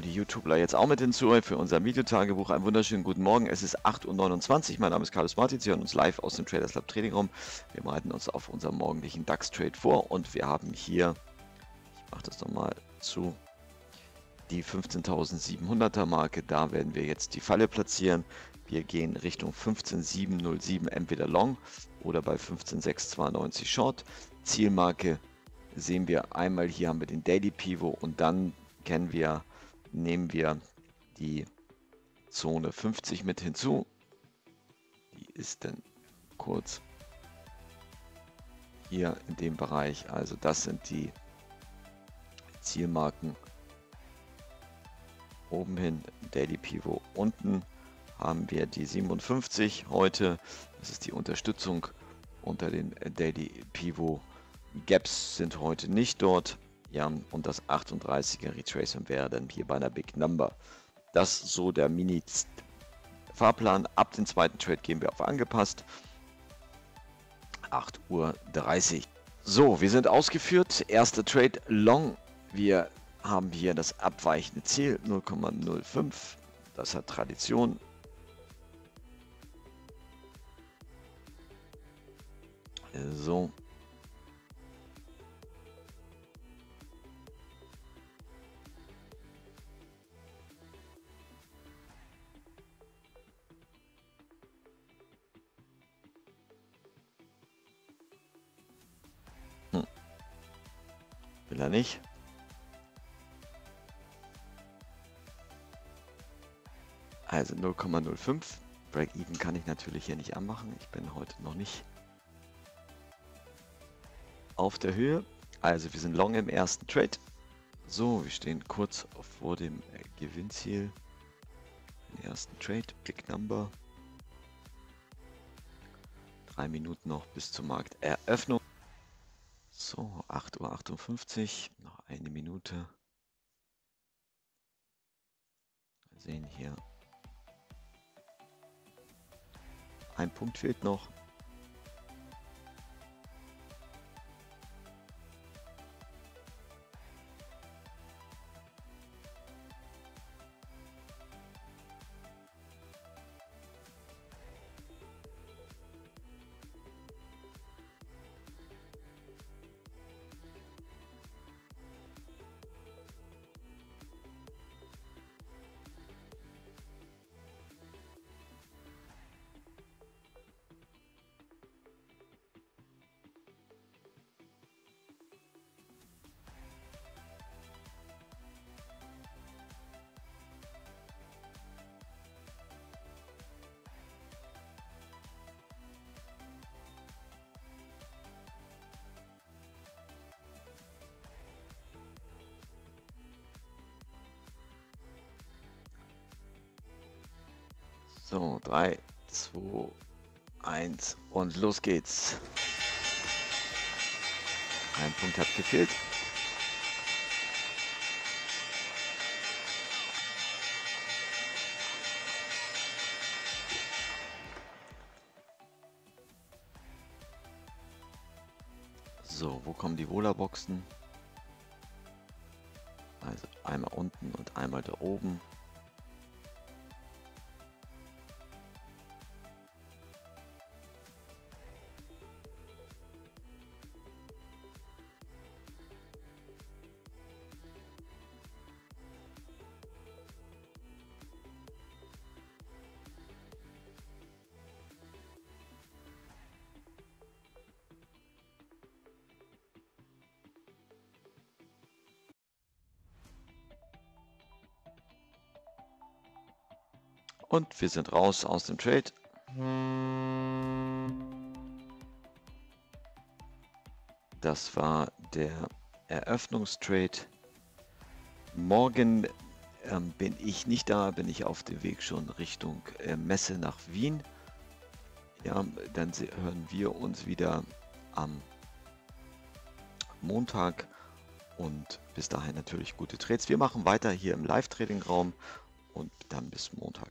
Hole die YouTuber jetzt auch mit hinzu für unser Videotagebuch. Einen wunderschönen guten Morgen. Es ist 8.29 Uhr. Mein Name ist Carlos Martin. Sie hören uns live aus dem Traders Lab Trading Raum. Wir bereiten uns auf unseren morgendlichen DAX-Trade vor und wir haben hier, ich mache das nochmal zu, die 15.700er Marke. Da werden wir jetzt die Falle platzieren. Wir gehen Richtung 15.707 entweder Long oder bei 15.692 Short. Zielmarke sehen wir einmal, hier haben wir den Daily Pivot und dann kennen wir nehmen wir die Zone 50 mit hinzu. Die ist dann kurz hier in dem Bereich. Also das sind die Zielmarken. Oben hin Daily Pivot. Unten haben wir die 57 heute. Das ist die Unterstützung unter den Daily Pivot. Gaps sind heute nicht dort. Ja, und das 38er Retracement wäre dann hier bei einer Big Number. Das so der Mini-Fahrplan. Ab dem zweiten Trade gehen wir auf angepasst. 8.30 Uhr. So, wir sind ausgeführt. Erster Trade Long. Wir haben hier das abweichende Ziel 0,05. Das hat Tradition. So, Will er nicht. Also 0,05. Break-Even kann ich natürlich hier nicht anmachen. Ich bin heute noch nicht auf der Höhe. Also wir sind long im ersten Trade. So, wir stehen kurz vor dem Gewinnziel. Im ersten Trade, Big Number. Drei Minuten noch bis zur Markteröffnung. So, 8.58 Uhr, noch eine Minute. Wir sehen hier. Ein Punkt fehlt noch. So, 3, 2, 1 und los geht's. Ein Punkt hat gefehlt. So, wo kommen die Wohlerboxen? Also einmal unten und einmal da oben. Und wir sind raus aus dem Trade. Das war der Eröffnungstrade. Morgen ähm, bin ich nicht da, bin ich auf dem Weg schon Richtung äh, Messe nach Wien. Ja, dann hören wir uns wieder am Montag und bis dahin natürlich gute Trades. Wir machen weiter hier im Live-Trading-Raum und dann bis Montag.